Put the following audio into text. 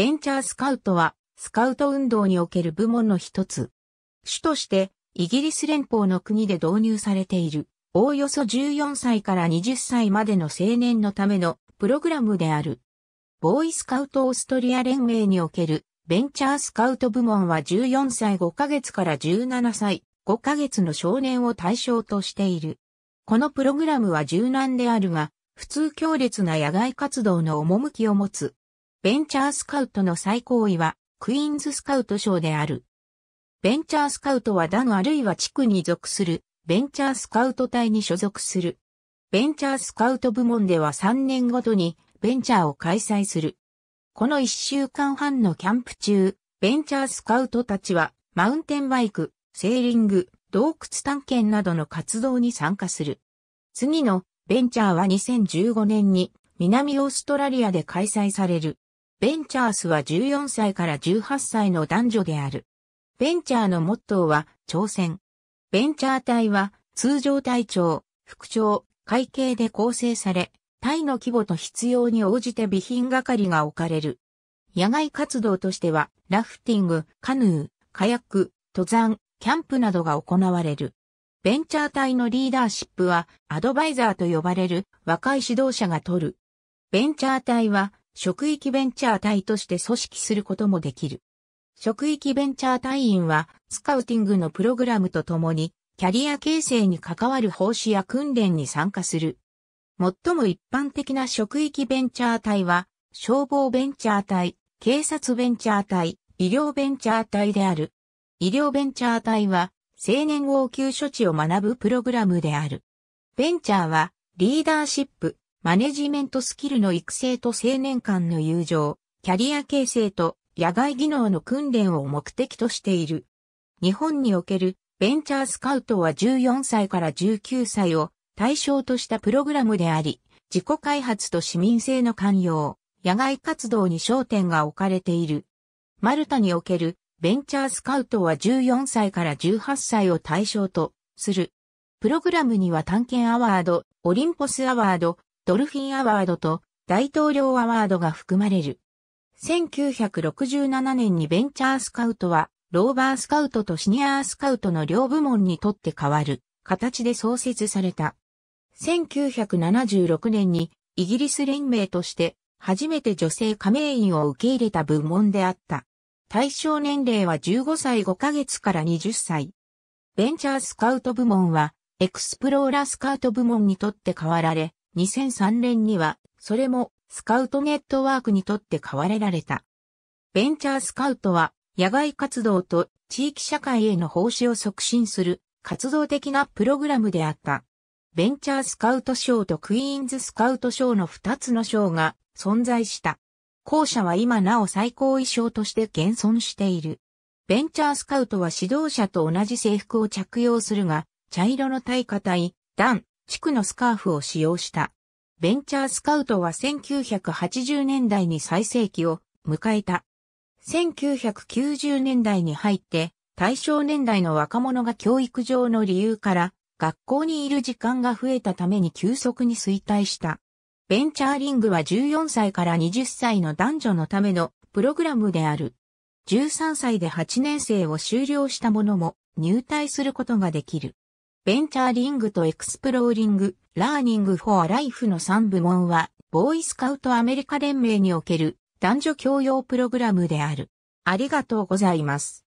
ベンチャースカウトは、スカウト運動における部門の一つ。主として、イギリス連邦の国で導入されている、おおよそ14歳から20歳までの青年のためのプログラムである。ボーイスカウトオーストリア連盟におけるベンチャースカウト部門は14歳5ヶ月から17歳5ヶ月の少年を対象としている。このプログラムは柔軟であるが、普通強烈な野外活動の趣を持つ。ベンチャースカウトの最高位は、クイーンズスカウト賞である。ベンチャースカウトは団あるいは地区に属する、ベンチャースカウト隊に所属する。ベンチャースカウト部門では3年ごとに、ベンチャーを開催する。この1週間半のキャンプ中、ベンチャースカウトたちは、マウンテンバイク、セーリング、洞窟探検などの活動に参加する。次のベンチャーは2015年に南オーストラリアで開催される。ベンチャースは14歳から18歳の男女である。ベンチャーのモットーは挑戦。ベンチャー隊は通常隊長、副長、会計で構成され、隊の規模と必要に応じて備品係が置かれる。野外活動としては、ラフティング、カヌー、カヤック、登山、キャンプなどが行われる。ベンチャー隊のリーダーシップは、アドバイザーと呼ばれる若い指導者が取る。ベンチャー隊は、職域ベンチャー隊として組織することもできる。職域ベンチャー隊員は、スカウティングのプログラムとともに、キャリア形成に関わる奉仕や訓練に参加する。最も一般的な職域ベンチャー隊は、消防ベンチャー隊、警察ベンチャー隊、医療ベンチャー隊である。医療ベンチャー隊は、青年応急処置を学ぶプログラムである。ベンチャーは、リーダーシップ、マネジメントスキルの育成と青年間の友情、キャリア形成と野外技能の訓練を目的としている。日本におけるベンチャースカウトは14歳から19歳を対象としたプログラムであり、自己開発と市民性の寛容、野外活動に焦点が置かれている。マルタにおけるベンチャースカウトは14歳から18歳を対象とする。プログラムには探検アワード、オリンポスアワード、ドルフィンアワードと大統領アワードが含まれる。1967年にベンチャースカウトは、ローバースカウトとシニアースカウトの両部門にとって変わる形で創設された。1976年にイギリス連盟として初めて女性加盟員を受け入れた部門であった。対象年齢は15歳5ヶ月から20歳。ベンチャースカウト部門はエクスプローラースカウト部門にとって変わられ、2003年にはそれもスカウトネットワークにとって変われられた。ベンチャースカウトは野外活動と地域社会への奉仕を促進する活動的なプログラムであった。ベンチャースカウト賞とクイーンズスカウト賞の2つの賞が存在した。後者は今なお最高位賞として現存している。ベンチャースカウトは指導者と同じ制服を着用するが、茶色の体下体、ダン、地区のスカーフを使用した。ベンチャースカウトは1980年代に最盛期を迎えた。1990年代に入って対象年代の若者が教育上の理由から学校にいる時間が増えたために急速に衰退した。ベンチャーリングは14歳から20歳の男女のためのプログラムである。13歳で8年生を修了した者も入隊することができる。ベンチャーリングとエクスプローリング、 Learning for Life の3部門は、ボーイスカウトアメリカ連盟における男女共用プログラムである。ありがとうございます。